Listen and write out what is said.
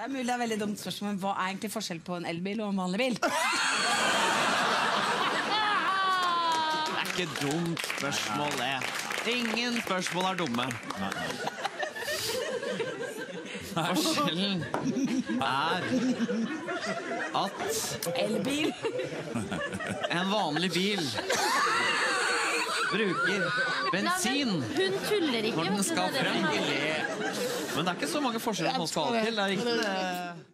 Det er mulig det er veldig dumt spørsmål, men hva er egentlig forskjell på en elbil og en vanlig bil? Det er ikke dumt spørsmål, det. Ingen spørsmål er dumme. Forskjellen er at Elbil. en vanlig bil bruker bensin Hun tuller ikke. når den skal frem. Men det er ikke så mange forskjeller som skal til. Det er ikke det.